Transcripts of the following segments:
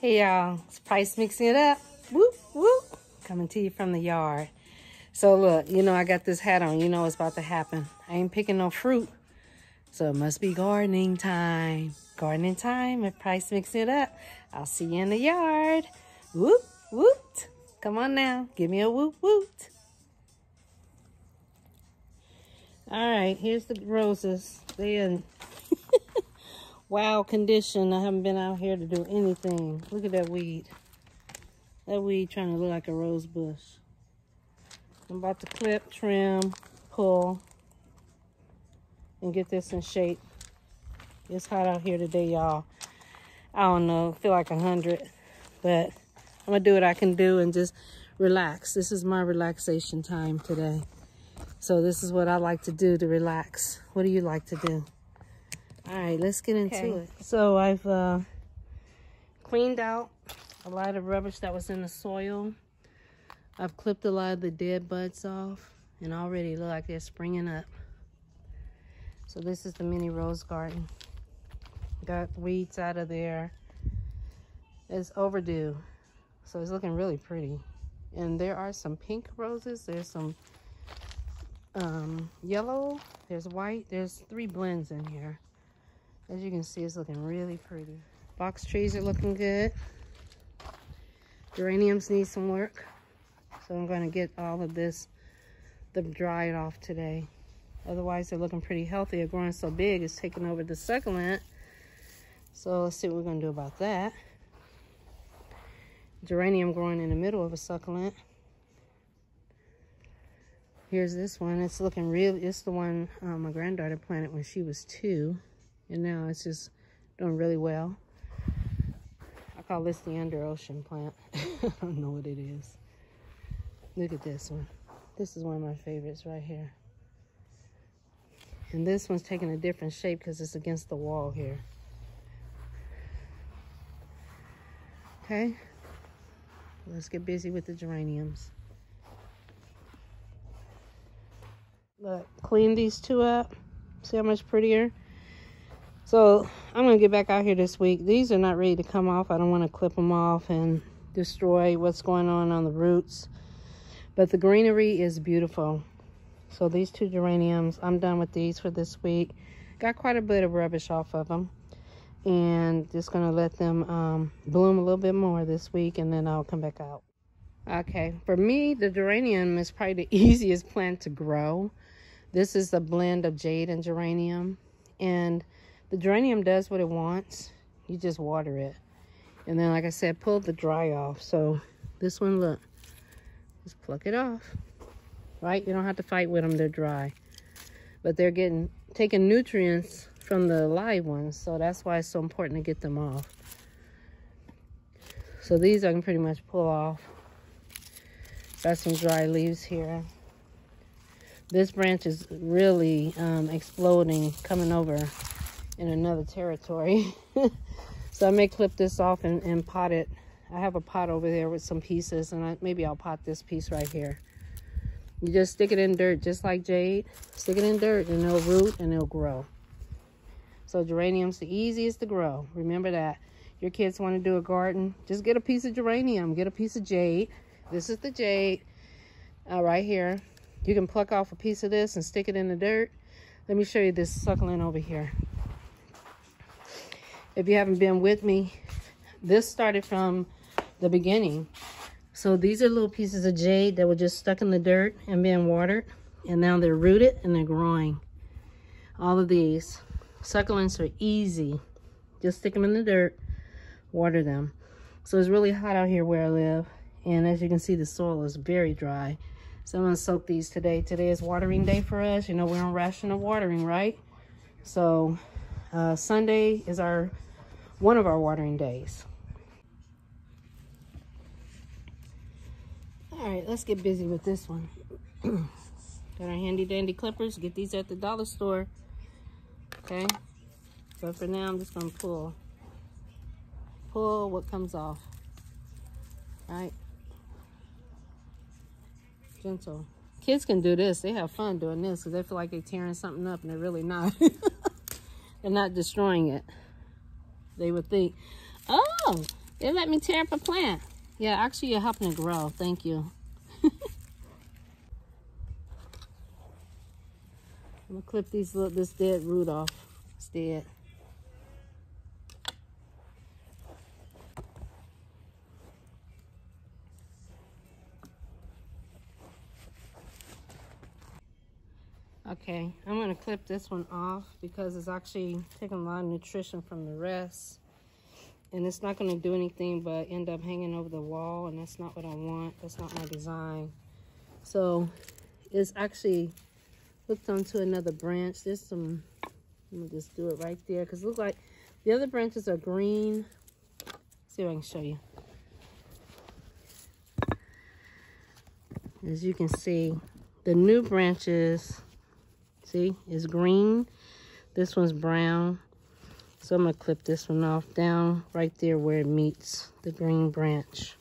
Hey y'all, it's Price mixing it up. Whoop, whoop. Coming to you from the yard. So look, you know I got this hat on. You know what's about to happen. I ain't picking no fruit. So it must be gardening time. Gardening time at Price mixing it up. I'll see you in the yard. Whoop, whoop. Come on now. Give me a whoop, whoop. All right, here's the roses. They in wow condition. I haven't been out here to do anything. Look at that weed. That weed trying to look like a rose bush. I'm about to clip, trim, pull, and get this in shape. It's hot out here today, y'all. I don't know, feel like a hundred, but I'm gonna do what I can do and just relax. This is my relaxation time today. So this is what I like to do to relax. What do you like to do? All right, let's get into okay. it. So I've uh, cleaned out a lot of rubbish that was in the soil. I've clipped a lot of the dead buds off and already look like they're springing up. So this is the mini rose garden. Got weeds out of there. It's overdue. So it's looking really pretty. And there are some pink roses. There's some um, yellow, there's white, there's three blends in here. As you can see, it's looking really pretty. Box trees are looking good. Geraniums need some work. So I'm going to get all of this, them dried off today. Otherwise, they're looking pretty healthy. They're growing so big, it's taking over the succulent. So let's see what we're going to do about that. Geranium growing in the middle of a succulent. Here's this one. It's looking real. it's the one um, my granddaughter planted when she was two. And now it's just doing really well. I call this the under ocean plant. I don't know what it is. Look at this one. This is one of my favorites right here. And this one's taking a different shape because it's against the wall here. Okay. Let's get busy with the geraniums. Look, clean these two up. See how much prettier? So I'm going to get back out here this week. These are not ready to come off. I don't want to clip them off and destroy what's going on on the roots. But the greenery is beautiful. So these two geraniums, I'm done with these for this week. Got quite a bit of rubbish off of them. And just going to let them um, bloom a little bit more this week and then I'll come back out. Okay, for me, the geranium is probably the easiest plant to grow. This is a blend of jade and geranium. And the geranium does what it wants. You just water it. And then, like I said, pull the dry off. So this one, look, just pluck it off. Right? You don't have to fight with them. They're dry. But they're getting, taking nutrients from the live ones. So that's why it's so important to get them off. So these I can pretty much pull off. Got some dry leaves here. This branch is really um, exploding, coming over in another territory. so I may clip this off and, and pot it. I have a pot over there with some pieces, and I, maybe I'll pot this piece right here. You just stick it in dirt, just like jade. Stick it in dirt, and it'll root, and it'll grow. So geranium's the easiest to grow. Remember that. Your kids want to do a garden, just get a piece of geranium. Get a piece of jade. This is the jade uh, right here. You can pluck off a piece of this and stick it in the dirt. Let me show you this succulent over here. If you haven't been with me, this started from the beginning. So these are little pieces of jade that were just stuck in the dirt and being watered. And now they're rooted and they're growing. All of these. Succulents are easy. Just stick them in the dirt, water them. So it's really hot out here where I live. And as you can see, the soil is very dry. So I'm to soak these today. Today is watering day for us. You know, we're on ration of watering, right? So uh, Sunday is our one of our watering days. All right, let's get busy with this one. Got our handy dandy clippers. Get these at the dollar store. Okay. But for now, I'm just going to pull. Pull what comes off. All right gentle. Kids can do this. They have fun doing this because they feel like they're tearing something up and they're really not. they're not destroying it. They would think, oh, They let me tear up a plant. Yeah, actually you're helping it grow. Thank you. I'm gonna clip these little, this dead root off. It's dead. Okay, I'm gonna clip this one off because it's actually taking a lot of nutrition from the rest. And it's not gonna do anything but end up hanging over the wall and that's not what I want. That's not my design. So it's actually hooked onto another branch. There's some, let me just do it right there because it looks like the other branches are green. Let's see if I can show you. As you can see, the new branches See, it's green. This one's brown. So I'm gonna clip this one off down right there where it meets the green branch.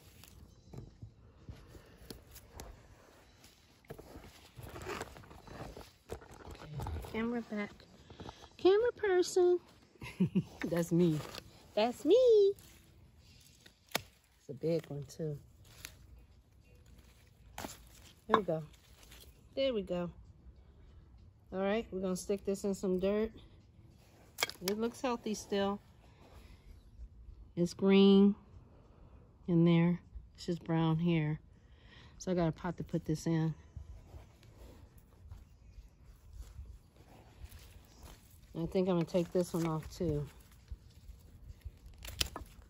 Okay, camera back. Camera person. That's me. That's me. It's a big one too. There we go. There we go. All right, we're gonna stick this in some dirt. It looks healthy still. It's green in there. It's just brown here. So I got a pot to put this in. I think I'm gonna take this one off too.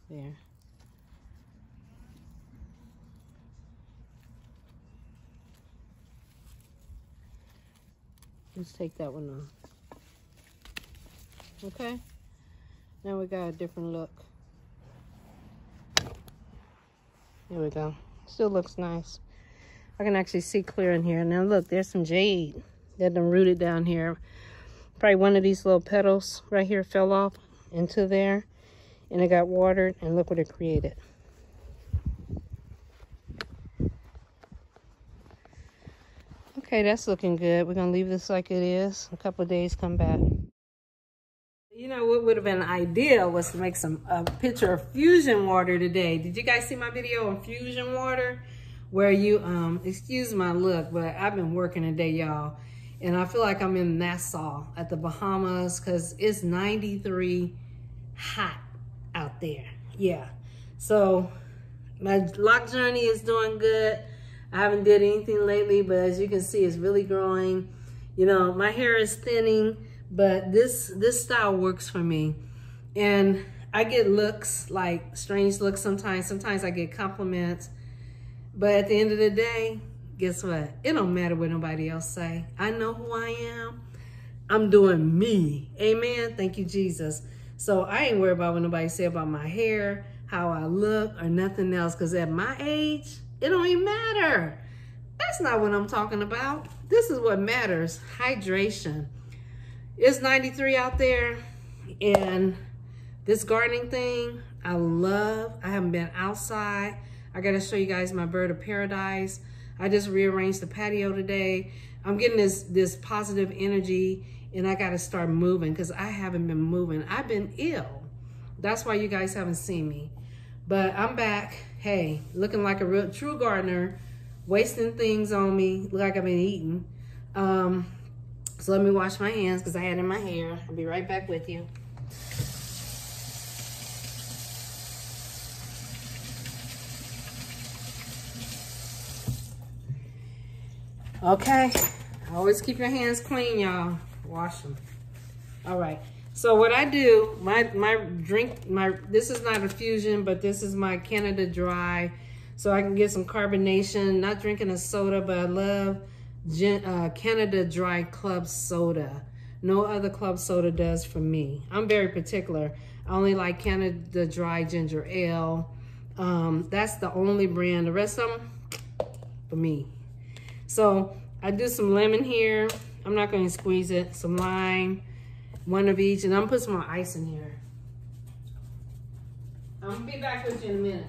There. Let's take that one off. Okay. Now we got a different look. There we go. Still looks nice. I can actually see clear in here. Now look, there's some jade that done rooted down here. Probably one of these little petals right here fell off into there and it got watered and look what it created. Okay, that's looking good. We're gonna leave this like it is. A couple days, come back. You know what would have been ideal was to make some a picture of fusion water today. Did you guys see my video on fusion water? Where you, um, excuse my look, but I've been working today, y'all. And I feel like I'm in Nassau at the Bahamas because it's 93 hot out there. Yeah. So my loc journey is doing good. I haven't did anything lately, but as you can see, it's really growing. You know, my hair is thinning, but this, this style works for me. And I get looks, like strange looks sometimes. Sometimes I get compliments. But at the end of the day, guess what? It don't matter what nobody else say. I know who I am. I'm doing me. Amen. Thank you, Jesus. So I ain't worried about what nobody say about my hair, how I look, or nothing else. Because at my age, it don't even matter. That's not what I'm talking about. This is what matters, hydration. It's 93 out there and this gardening thing, I love. I haven't been outside. I gotta show you guys my bird of paradise. I just rearranged the patio today. I'm getting this, this positive energy and I gotta start moving because I haven't been moving. I've been ill. That's why you guys haven't seen me. But I'm back hey, looking like a real true gardener, wasting things on me, look like I've been eating. Um, so let me wash my hands because I had in my hair. I'll be right back with you. Okay, always keep your hands clean, y'all. Wash them. All right. So what I do, my my drink, my this is not a fusion, but this is my Canada Dry, so I can get some carbonation. Not drinking a soda, but I love uh, Canada Dry Club Soda. No other club soda does for me. I'm very particular. I only like Canada Dry Ginger Ale. Um, that's the only brand. The rest of them, for me. So I do some lemon here. I'm not going to squeeze it. Some lime one of each, and I'm gonna put some more ice in here. I'm gonna be back with you in a minute.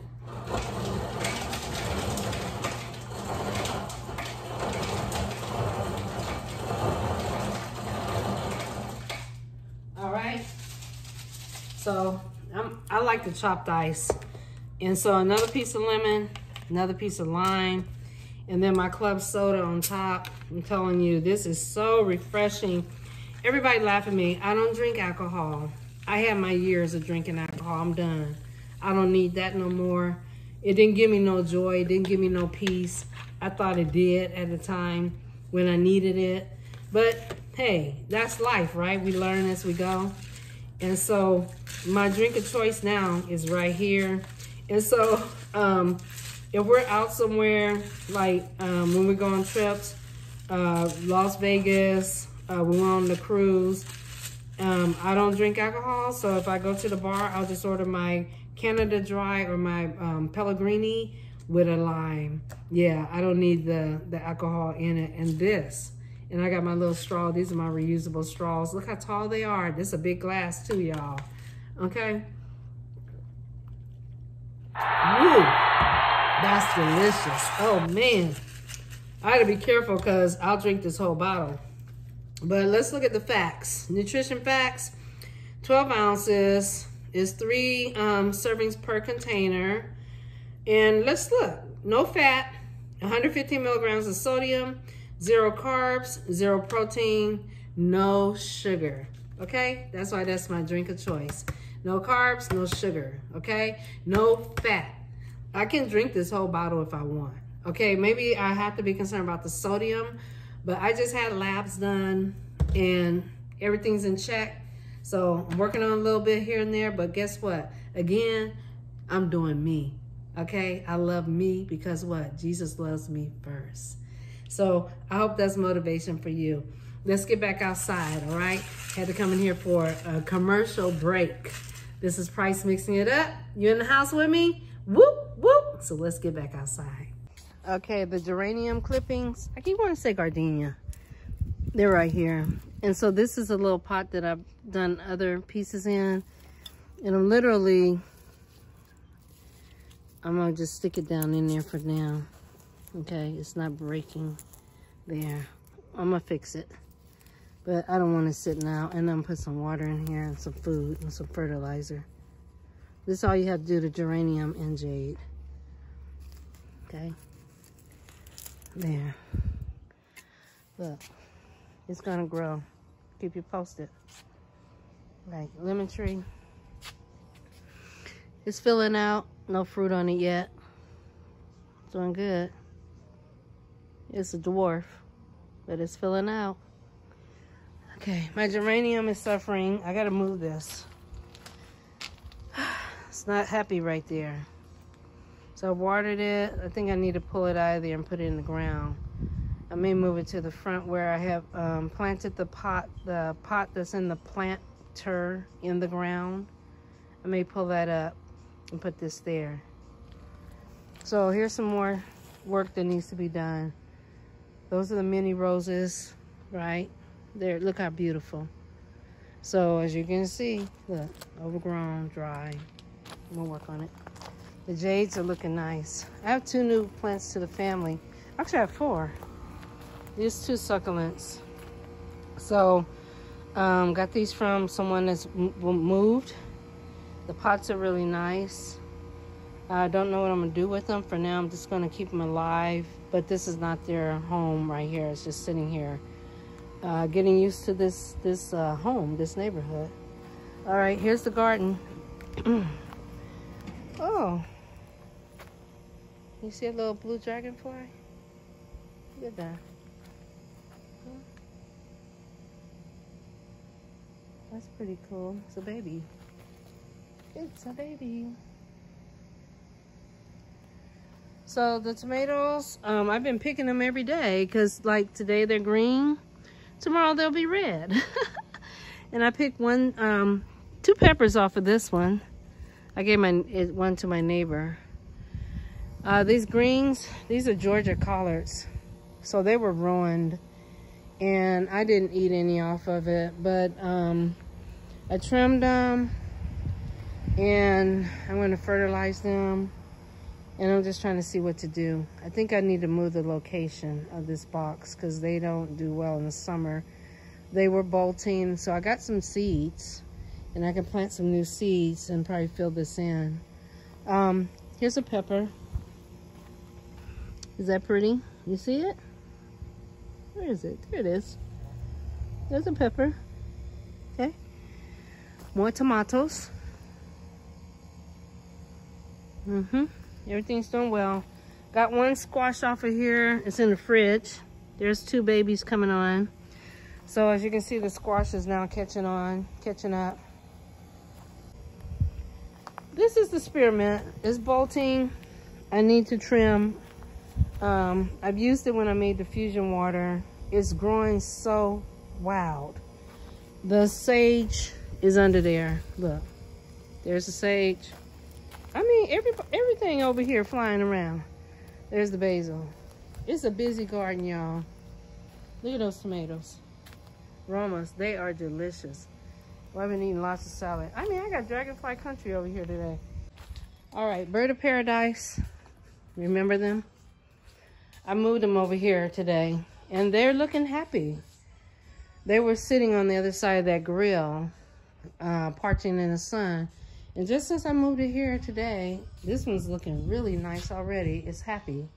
All right. So I'm, I like the chopped ice. And so another piece of lemon, another piece of lime, and then my club soda on top. I'm telling you, this is so refreshing. Everybody laugh at me. I don't drink alcohol. I had my years of drinking alcohol. I'm done. I don't need that no more. It didn't give me no joy. It didn't give me no peace. I thought it did at the time when I needed it. But hey, that's life, right? We learn as we go. And so my drink of choice now is right here. And so um, if we're out somewhere, like um, when we go on trips, uh, Las Vegas, uh, we went on the cruise, um, I don't drink alcohol. So if I go to the bar, I'll just order my Canada Dry or my um, Pellegrini with a lime. Yeah, I don't need the, the alcohol in it. And this, and I got my little straw. These are my reusable straws. Look how tall they are. This is a big glass too, y'all. Okay. Ooh, that's delicious. Oh man. I gotta be careful because I'll drink this whole bottle. But let's look at the facts. Nutrition facts, 12 ounces is three um, servings per container. And let's look, no fat, 115 milligrams of sodium, zero carbs, zero protein, no sugar. Okay, that's why that's my drink of choice. No carbs, no sugar, okay? No fat. I can drink this whole bottle if I want. Okay, maybe I have to be concerned about the sodium, but I just had labs done and everything's in check. So I'm working on a little bit here and there, but guess what? Again, I'm doing me, okay? I love me because what? Jesus loves me first. So I hope that's motivation for you. Let's get back outside, all right? Had to come in here for a commercial break. This is Price Mixing It Up. You in the house with me? Whoop, whoop. So let's get back outside. Okay, the geranium clippings. I keep wanting to say gardenia. They're right here. And so this is a little pot that I've done other pieces in. And I'm literally, I'm gonna just stick it down in there for now. Okay, it's not breaking there. I'm gonna fix it. But I don't want to sit now. And then put some water in here and some food and some fertilizer. This is all you have to do to geranium and jade. Okay. There. Look. It's gonna grow. Keep you posted. Like lemon tree. It's filling out. No fruit on it yet. Doing good. It's a dwarf, but it's filling out. Okay, my geranium is suffering. I gotta move this. It's not happy right there. So I watered it. I think I need to pull it out of there and put it in the ground. I may move it to the front where I have um, planted the pot, the pot that's in the planter in the ground. I may pull that up and put this there. So here's some more work that needs to be done. Those are the mini roses, right? There, look how beautiful. So as you can see, look, overgrown, dry. I'm gonna work on it. The jades are looking nice. I have two new plants to the family. Actually, I have four. These two succulents. So, um, got these from someone that's moved. The pots are really nice. I don't know what I'm gonna do with them. For now, I'm just gonna keep them alive. But this is not their home right here. It's just sitting here uh, getting used to this this uh, home, this neighborhood. All right, here's the garden. oh, you see a little blue dragonfly? Look at that. That's pretty cool. It's a baby. It's a baby. So the tomatoes, um, I've been picking them every day because like today they're green tomorrow they'll be red. and I picked one, um, two peppers off of this one. I gave my one to my neighbor. Uh, these greens, these are Georgia collards. So they were ruined. And I didn't eat any off of it. But um, I trimmed them. And I'm going to fertilize them. And I'm just trying to see what to do. I think I need to move the location of this box because they don't do well in the summer. They were bolting, so I got some seeds. And I can plant some new seeds and probably fill this in. Um, Here's a pepper. Is that pretty? You see it? Where is it? There it is. There's a pepper. Okay. More tomatoes. Mm-hmm. Everything's doing well. Got one squash off of here. It's in the fridge. There's two babies coming on. So as you can see, the squash is now catching on, catching up. This is the spearmint. It's bolting. I need to trim. Um, I've used it when I made the fusion water. It's growing so wild. The sage is under there. Look, there's the sage. I mean, every everything over here flying around. There's the basil. It's a busy garden, y'all. Look at those tomatoes. Romas, they are delicious. Well, I've been eating lots of salad. I mean, I got Dragonfly Country over here today. All right, Bird of Paradise. Remember them? I moved them over here today, and they're looking happy. They were sitting on the other side of that grill, uh, parching in the sun. And just since I moved it here today, this one's looking really nice already. It's happy.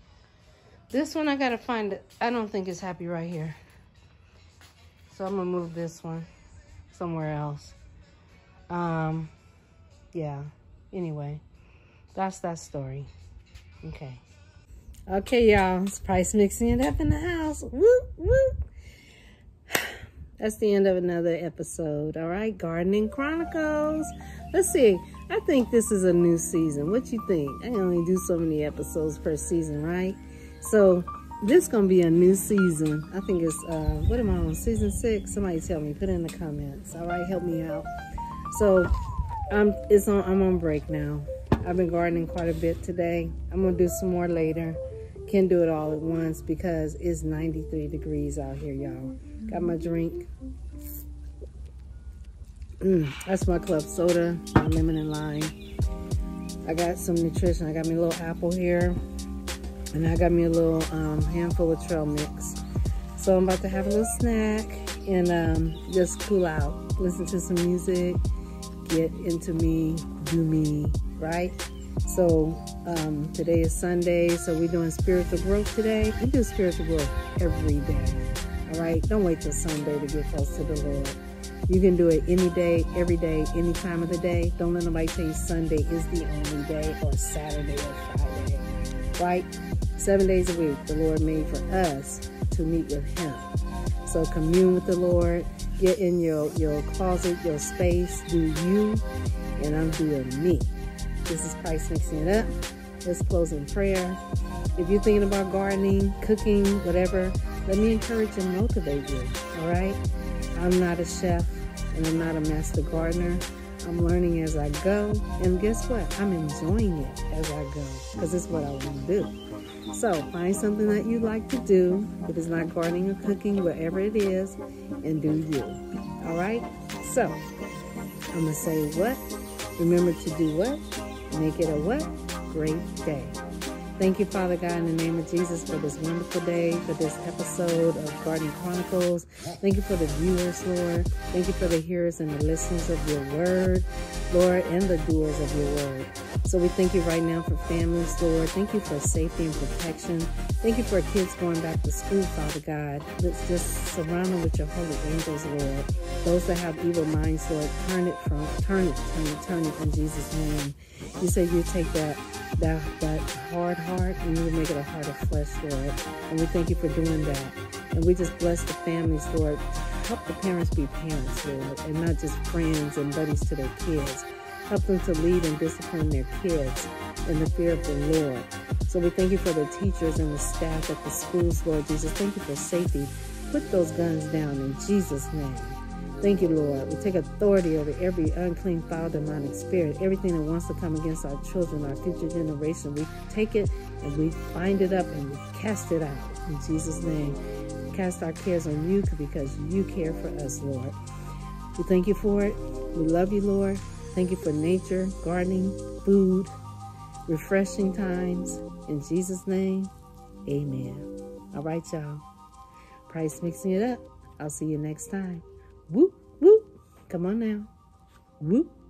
This one I gotta find, I don't think it's happy right here. So I'm gonna move this one somewhere else. Um, yeah, anyway, that's that story. Okay. Okay, y'all, it's Price mixing it up in the house. Whoop, whoop. That's the end of another episode. All right, Gardening Chronicles. Let's see. I think this is a new season. What you think? I only do so many episodes per season, right? So this gonna be a new season. I think it's uh, what am I on? Season six? Somebody tell me. Put it in the comments. All right, help me out. So I'm it's on. I'm on break now. I've been gardening quite a bit today. I'm gonna do some more later. Can't do it all at once because it's 93 degrees out here, y'all. Got my drink. Mm, that's my club soda, my lemon and lime. I got some nutrition. I got me a little apple here. And I got me a little um, handful of trail mix. So I'm about to have a little snack and um, just cool out. Listen to some music, get into me, do me, right? So um, today is Sunday, so we're doing spiritual growth today. We do spiritual growth every day, all right? Don't wait till Sunday to get close to the Lord. You can do it any day, every day, any time of the day. Don't let nobody tell you Sunday is the only day or Saturday or Friday, right? Seven days a week, the Lord made for us to meet with Him. So commune with the Lord, get in your, your closet, your space, do you, and I'm doing me. This is Price Mixing It Up. Let's close in prayer. If you're thinking about gardening, cooking, whatever, let me encourage and motivate you, all right? I'm not a chef and I'm not a master gardener. I'm learning as I go. And guess what? I'm enjoying it as I go because it's what I want to do. So find something that you like to do. If it's not gardening or cooking, whatever it is, and do you. All right? So I'm going to say what? Remember to do what? Make it a what? Great day. Thank you, Father God, in the name of Jesus, for this wonderful day, for this episode of Gardening Chronicles. Thank you for the viewers, Lord. Thank you for the hearers and the listeners of your word, Lord, and the doers of your word. So we thank you right now for families, Lord. Thank you for safety and protection. Thank you for kids going back to school, Father God. Let's just surround them with your holy angels, Lord. Those that have evil minds, Lord, turn it from, turn it, turn it, turn it in Jesus' name. You say you take that that that hard heart and you make it a heart of flesh, Lord. And we thank you for doing that. And we just bless the families, Lord. Help the parents be parents, Lord, and not just friends and buddies to their kids. Help them to lead and discipline their kids in the fear of the Lord. So we thank you for the teachers and the staff at the schools, Lord Jesus. Thank you for safety. Put those guns down in Jesus' name. Thank you, Lord. We take authority over every unclean, foul, demonic spirit, everything that wants to come against our children, our future generation. We take it and we bind it up and we cast it out in Jesus' name. Cast our cares on you because you care for us, Lord. We thank you for it. We love you, Lord. Thank you for nature, gardening, food, refreshing times. In Jesus' name, amen. All right, y'all. Price mixing it up. I'll see you next time. Whoop, whoop. Come on now. Whoop.